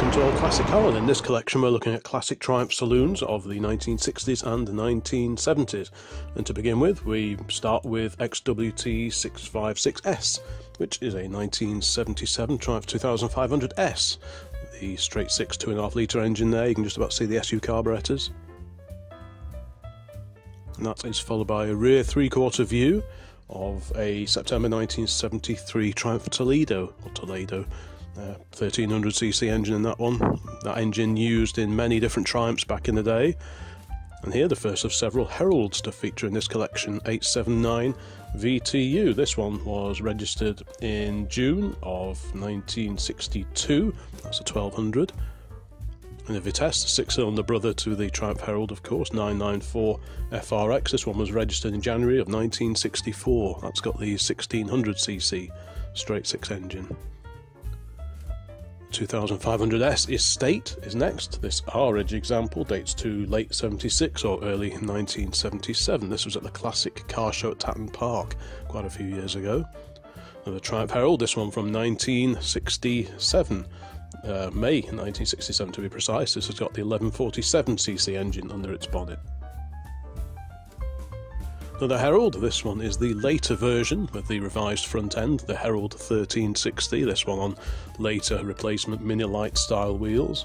welcome to Old Classic Car. And in this collection, we're looking at classic Triumph saloons of the 1960s and the 1970s. And to begin with, we start with XWT 656S, which is a 1977 Triumph 2500S. The straight six 2.5 litre engine there, you can just about see the SU carburetors. And that is followed by a rear three quarter view of a September 1973 Triumph Toledo, or Toledo, 1300cc uh, engine in that one. That engine used in many different Triumphs back in the day. And here, the first of several Heralds to feature in this collection 879 VTU. This one was registered in June of 1962. That's a 1200. And the Vitesse, six cylinder brother to the Triumph Herald, of course, 994 FRX. This one was registered in January of 1964. That's got the 1600cc straight six engine. 2500S Estate is next. This R-Reg example dates to late 76 or early 1977. This was at the Classic Car Show at Tatton Park quite a few years ago. The Triumph Herald, this one from 1967. Uh, May 1967 to be precise. This has got the 1147cc engine under its bonnet. Now the Herald, this one is the later version with the revised front end, the Herald 1360, this one on later replacement Minilite style wheels.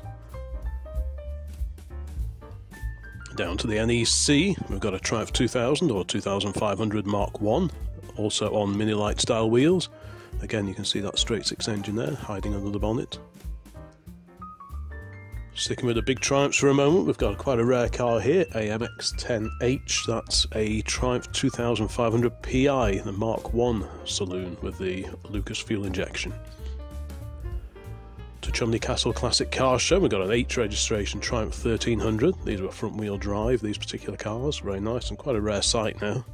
Down to the NEC, we've got a Triumph 2000 or 2500 Mark 1, also on Minilite style wheels. Again, you can see that straight six engine there hiding under the bonnet. Sticking with the big Triumphs for a moment, we've got quite a rare car here, a MX-10H. That's a Triumph 2500 Pi, the Mark 1 saloon with the Lucas fuel injection. To Cholmondeley Castle Classic Car Show, we've got an H registration Triumph 1300. These were front wheel drive, these particular cars, very nice and quite a rare sight now.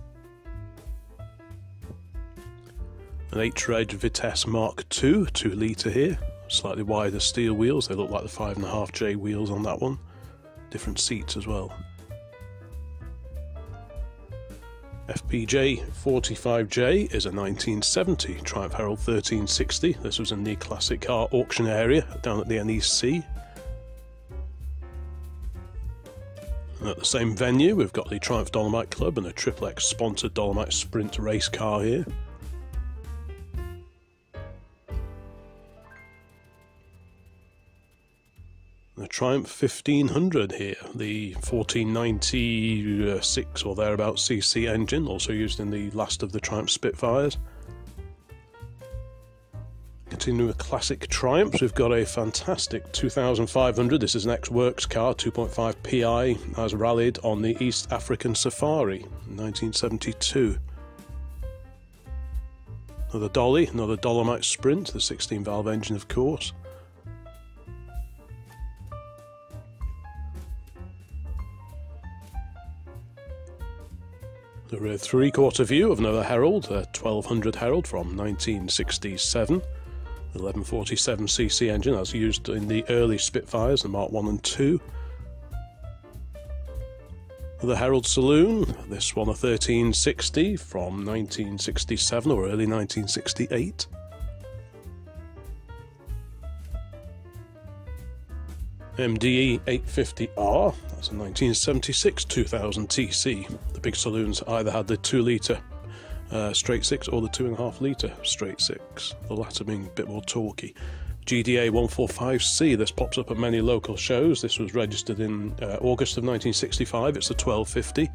An H-Reg Vitesse Mark II, 2 litre here slightly wider steel wheels. They look like the 5.5J wheels on that one. Different seats as well. FPJ 45J is a 1970 Triumph Herald 1360. This was in the classic car auction area down at the NEC. And at the same venue, we've got the Triumph Dolomite Club and a Triple X sponsored Dolomite Sprint race car here. The Triumph 1500 here, the 1496 or thereabouts CC engine, also used in the last of the Triumph Spitfires. Continuing with classic Triumphs, we've got a fantastic 2500. This is an ex works car, 2.5 PI, as rallied on the East African Safari in 1972. Another Dolly, another Dolomite Sprint, the 16 valve engine, of course. The rear three-quarter view of another Herald, a 1200 Herald from 1967. The 1147cc engine as used in the early Spitfires, the Mark 1 and 2. The Herald Saloon, this one a 1360 from 1967 or early 1968. MDE 850R, that's a 1976 2000 TC. The big saloons either had the 2 litre uh, straight 6 or the 2.5 litre straight 6, the latter being a bit more torquey. GDA 145C, this pops up at many local shows. This was registered in uh, August of 1965. It's a 1250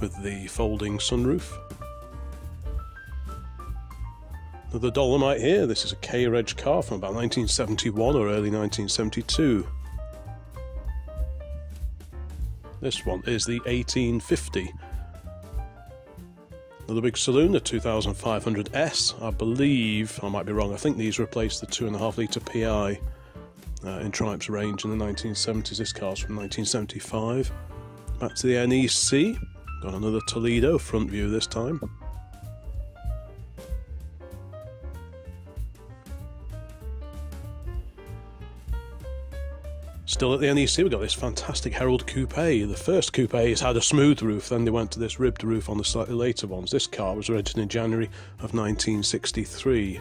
with the folding sunroof. The Dolomite here, this is a K-Reg car from about 1971 or early 1972. This one is the 1850. Another big saloon, the 2500S. I believe, I might be wrong, I think these replaced the 2.5 litre PI uh, in Triumph's range in the 1970s. This car's from 1975. Back to the NEC. Got another Toledo front view this time. Still at the NEC, we've got this fantastic Herald Coupe. The first coupe has had a smooth roof, then they went to this ribbed roof on the slightly later ones. This car was registered in January of 1963.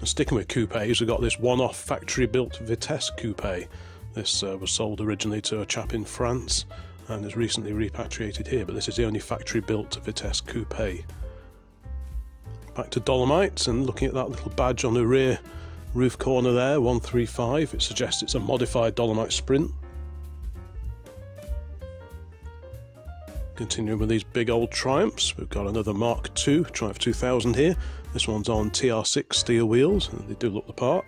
And sticking with coupes, we've got this one-off factory-built Vitesse coupe. This uh, was sold originally to a chap in France and is recently repatriated here, but this is the only factory-built Vitesse coupe. Back to Dolomites and looking at that little badge on the rear roof corner there, 135, it suggests it's a modified Dolomite Sprint. Continuing with these big old Triumphs, we've got another Mark II Triumph 2000 here. This one's on TR6 steel wheels, and they do look the part.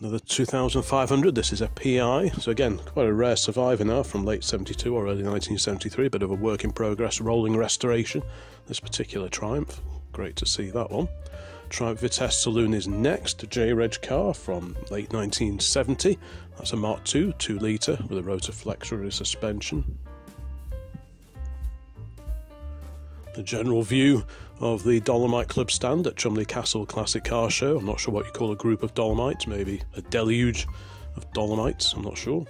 Another 2500, this is a PI, so again, quite a rare survivor now from late 72 or early 1973, bit of a work in progress rolling restoration. This particular Triumph, great to see that one. Triumph Vitesse Saloon is next, J-Reg car from late 1970. That's a Mark II, 2 litre with a Rotoflex rear suspension. The general view of the Dolomite Club stand at Cholmondeley Castle Classic Car Show. I'm not sure what you call a group of Dolomites, maybe a deluge of Dolomites, I'm not sure.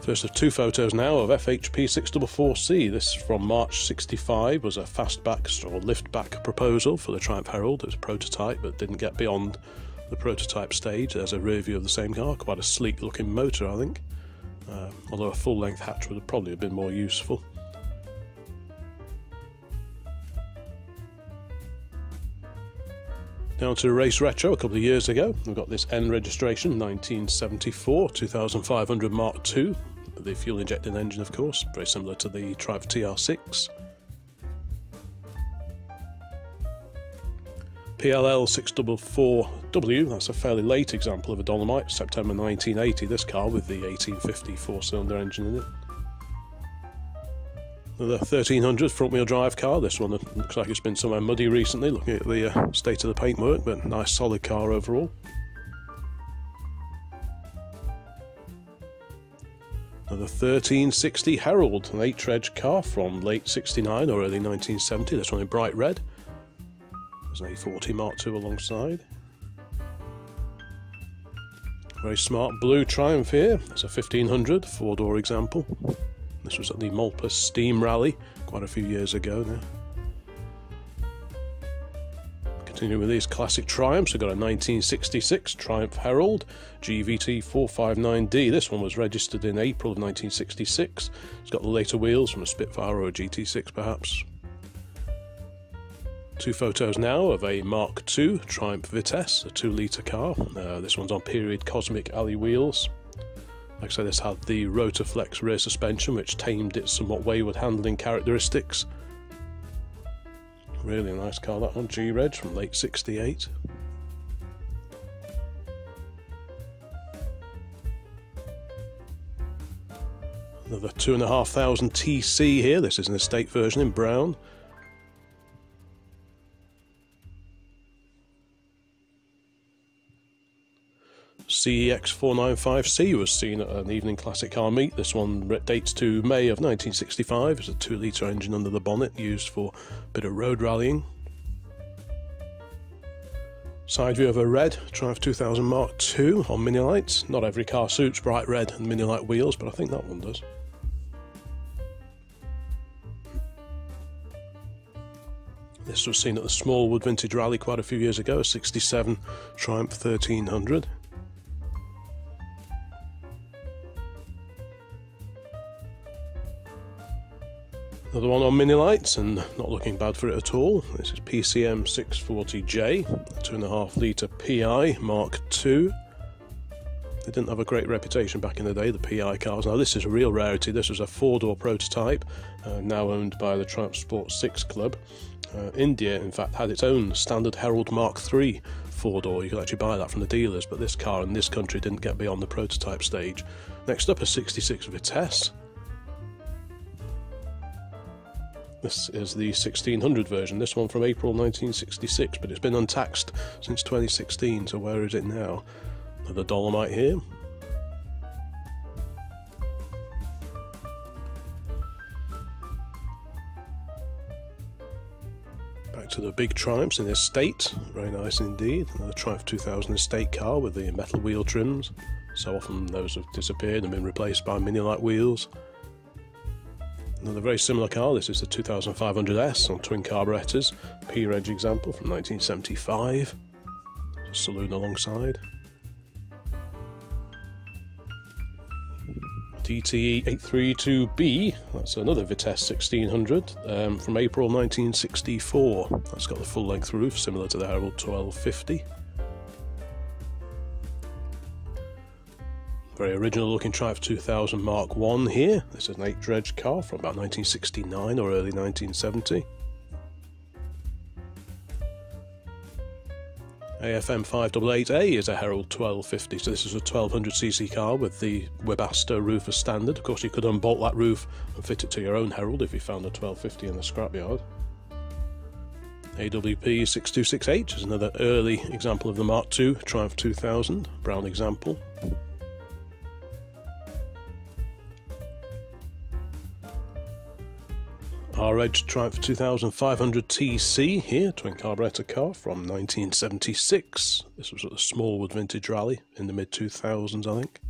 First of two photos now of FHP 644C. This from March 65 was a fastback or liftback proposal for the Triumph Herald. It was a prototype but didn't get beyond the prototype stage. There's a rear view of the same car, quite a sleek looking motor I think. Uh, although a full length hatch would have probably have been more useful. Down to Race Retro a couple of years ago. We've got this N registration, 1974, 2500 Mark II, the fuel injected engine, of course, very similar to the Triumph TR6. PLL 644W, that's a fairly late example of a Dolomite, September 1980, this car with the 1850 four cylinder engine in it. Another 1300 front wheel drive car, this one looks like it's been somewhere muddy recently, looking at the uh, state of the paintwork, but nice solid car overall. Another 1360 Herald, an H-Reg car from late 69 or early 1970, this one in bright red. There's an A40 Mark II alongside. Very smart blue Triumph here, it's a 1500 four door example. This was at the Malpas Steam Rally quite a few years ago now. Continuing with these classic Triumphs, we've got a 1966 Triumph Herald GVT 459D. This one was registered in April of 1966. It's got the later wheels from a Spitfire or a GT6 perhaps. Two photos now of a Mark II Triumph Vitesse, a 2 litre car. Uh, this one's on period Cosmic Alley wheels. Like I said, this had the Rotoflex rear suspension, which tamed its somewhat wayward handling characteristics. Really nice car that one, G-Reg from late 68. Another 2,500 TC here, this is an estate version in brown. CEX 495C was seen at an evening classic car meet. This one dates to May of 1965. It's a 2 litre engine under the bonnet used for a bit of road rallying. Side view of a red Triumph 2000 Mark II on Minilites. Not every car suits bright red and Minilite wheels, but I think that one does. This was seen at the Smallwood Vintage Rally quite a few years ago, a 67 Triumph 1300. Another one on Minilites and not looking bad for it at all. This is PCM 640J, 2.5 litre PI Mark II. They didn't have a great reputation back in the day, the PI cars. Now, this is a real rarity. This was a four door prototype, uh, now owned by the Triumph Sport 6 Club. Uh, India, in fact, had its own standard Herald Mark III four door. You could actually buy that from the dealers, but this car in this country didn't get beyond the prototype stage. Next up, a 66 Vitesse. This is the 1600 version, this one from April 1966, but it's been untaxed since 2016, so where is it now? Another Dolomite here. Back to the big Triumphs in estate, very nice indeed. Another Triumph 2000 estate car with the metal wheel trims. So often those have disappeared and been replaced by Minilite wheels. Another very similar car, this is the 2500S on twin carburetors, P-Reg example from 1975. Saloon alongside. DTE 832B, that's another Vitesse 1600 um, from April 1964. That's got the full length roof, similar to the Herald 1250. Very original looking Triumph 2000 Mark 1 here. This is an H-Reg car from about 1969 or early 1970. AFM 588A is a Herald 1250, so this is a 1200cc car with the Webasto roof as standard. Of course, you could unbolt that roof and fit it to your own Herald if you found a 1250 in the scrapyard. AWP 6268 is another early example of the Mark II Triumph 2000, brown example. R-Reg Triumph 2500 TC here, twin carburetor car from 1976. This was at the Smallwood Vintage Rally in the mid 2000s, I think.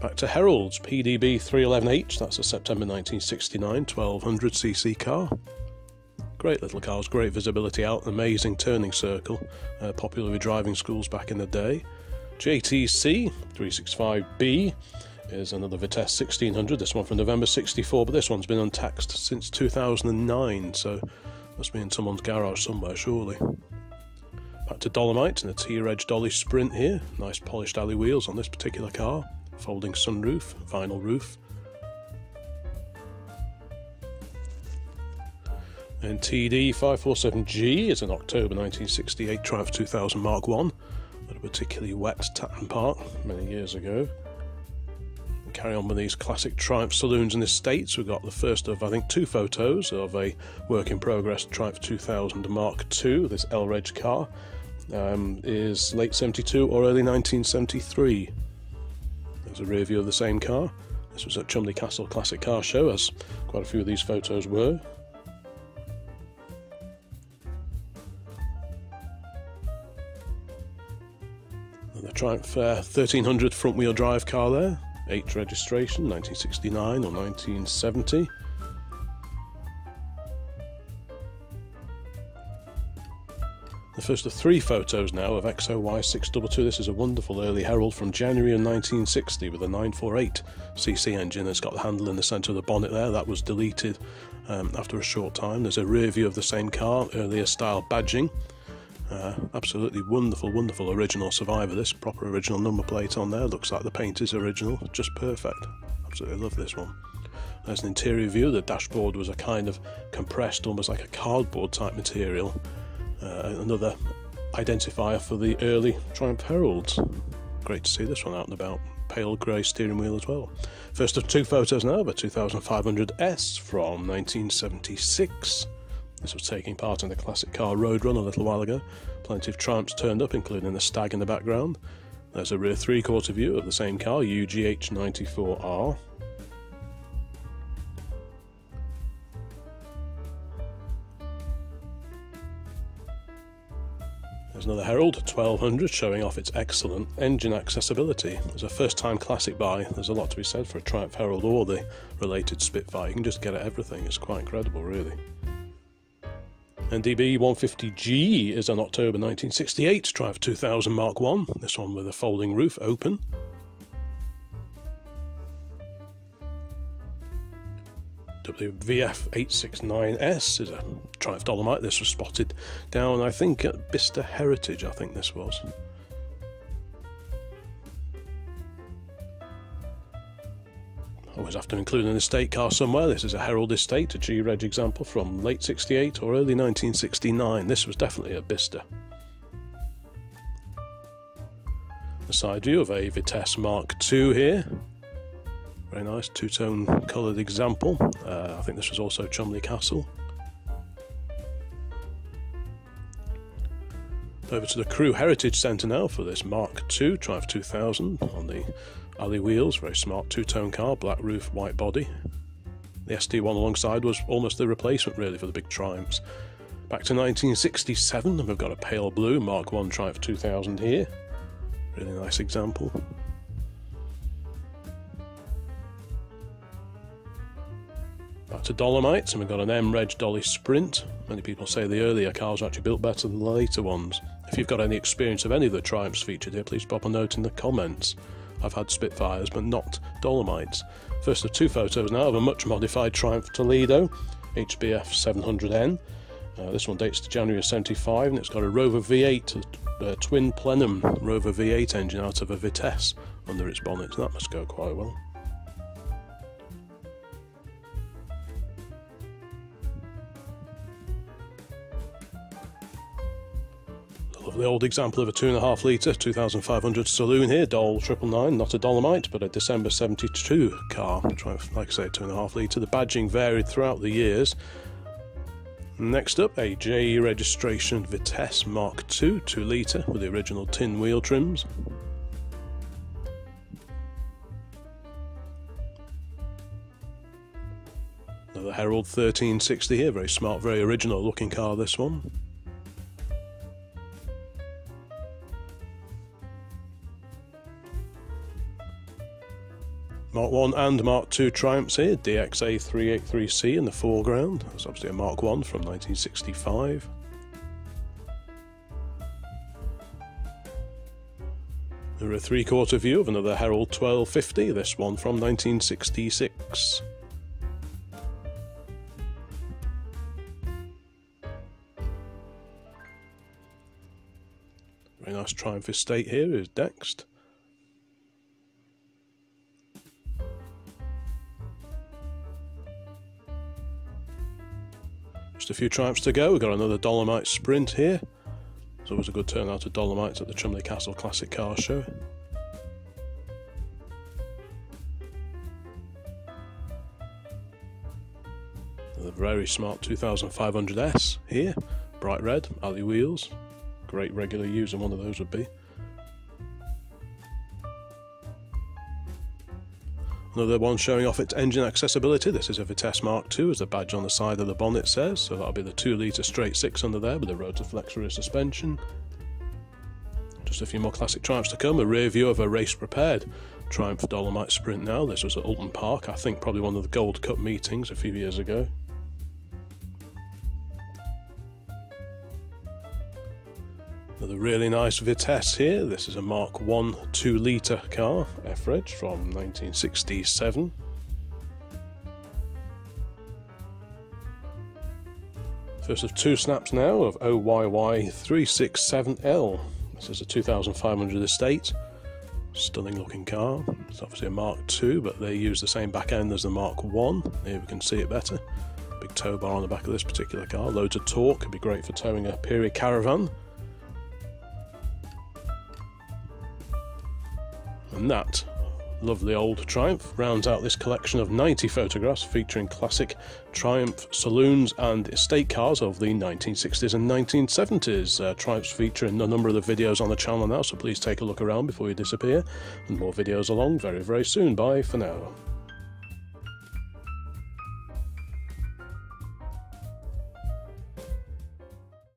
Back to Herald's PDB 311H, that's a September 1969 1200cc car. Great little cars, great visibility out, amazing turning circle, uh, popular with driving schools back in the day. JTC 365B is another Vitesse 1600, this one from November 64, but this one's been untaxed since 2009, so must be in someone's garage somewhere, surely. Back to Dolomite and a T-Reg Dolly Sprint here, nice polished alley wheels on this particular car, folding sunroof, vinyl roof. And TD 547G is an October 1968 Triumph 2000 Mark 1 at a particularly wet Tatton Park many years ago carry on with these classic Triumph saloons in the States. We've got the first of, I think, two photos of a work in progress Triumph 2000 Mark II. This L Reg car um, is late 72 or early 1973. There's a rear view of the same car. This was at Cholmondeley Castle Classic Car Show, as quite a few of these photos were. And the Triumph uh, 1300 front wheel drive car there. H registration, 1969 or 1970. The first of three photos now of XOY622. This is a wonderful early Herald from January of 1960 with a 948cc engine. It's got the handle in the centre of the bonnet there. That was deleted um, after a short time. There's a rear view of the same car, earlier style badging. Uh, absolutely wonderful, wonderful original Survivor. This proper original number plate on there. Looks like the paint is original. Just perfect. Absolutely love this one. There's an interior view. The dashboard was a kind of compressed, almost like a cardboard type material. Uh, another identifier for the early Triumph Heralds. Great to see this one out and about. Pale grey steering wheel as well. First of two photos now of a 2500S from 1976. This was taking part in the classic car road run a little while ago. Plenty of Triumphs turned up, including the Stag in the background. There's a rear three quarter view of the same car, UGH 94R. There's another Herald 1200 showing off its excellent engine accessibility. As a first time classic buy, there's a lot to be said for a Triumph Herald or the related Spitfire. You can just get at everything, it's quite incredible, really. And DB 150G is an October 1968 Triumph 2000 Mark 1, this one with a folding roof open. WVF 869S is a Triumph Dolomite. This was spotted down, I think, at Bicester Heritage, I think this was. Always have to include an estate car somewhere. This is a Herald Estate, a G-Reg example from late 68 or early 1969. This was definitely a Bicester. A side view of a Vitesse Mark II here. Very nice two-tone coloured example. Uh, I think this was also Cholmondeley Castle. Over to the Crewe Heritage Centre now for this Mark II Triumph 2000 on the alley wheels, very smart two-tone car, black roof, white body. The SD1 alongside was almost the replacement really for the big Triumphs. Back to 1967 and we've got a pale blue Mark 1 Triumph 2000 here. Really nice example. Back to Dolomites, and we've got an M-Reg Dolly Sprint. Many people say the earlier cars are actually built better than the later ones. If you've got any experience of any of the Triumphs featured here, please pop a note in the comments. I've had Spitfires, but not Dolomites. First of two photos now of a much modified Triumph Toledo, HBF 700N. Uh, this one dates to January 75 and it's got a Rover V8, a, a twin plenum Rover V8 engine out of a Vitesse under its bonnet, so that must go quite well. Lovely old example of a 2.5 litre 2500 saloon here, Dol 999, not a Dolomite, but a December 72 car, which like I say, 2.5 litre. The badging varied throughout the years. Next up, a JE registration Vitesse Mark II 2 litre with the original tin wheel trims. Another Herald 1360 here, very smart, very original looking car this one. Mark 1 and Mark 2 Triumphs here, DXA 383C in the foreground. That's obviously a Mark 1 from 1965. There are a three quarter view of another Herald 1250, this one from 1966. Very nice Triumph estate here is next. Just a few triumphs to go. We've got another Dolomite Sprint here. It's always a good turnout of Dolomites at the Cholmondeley Castle Classic Car Show. The very smart 2500S here, bright red, alley wheels. Great regular user one of those would be. Another one showing off its engine accessibility. This is a Vitesse Mark II, as the badge on the side of the bonnet says. So that'll be the 2 litre straight 6 under there with a Rotoflex rear suspension. Just a few more classic Triumphs to come. A rear view of a race prepared Triumph Dolomite Sprint now. This was at Oulton Park, I think probably one of the Gold Cup meetings a few years ago. Another really nice Vitesse here. This is a Mark 1 2 litre car, F-Reg from 1967. First of two snaps now of OYY367L. This is a 2500 estate. Stunning looking car. It's obviously a Mark II, but they use the same back end as the Mark 1. Here we can see it better. Big tow bar on the back of this particular car. Loads of torque, could be great for towing a period caravan. And that lovely old Triumph rounds out this collection of 90 photographs featuring classic Triumph saloons and estate cars of the 1960s and 1970s. Uh, Triumphs feature in a number of the videos on the channel now, so please take a look around before you disappear. And more videos along very, very soon. Bye for now.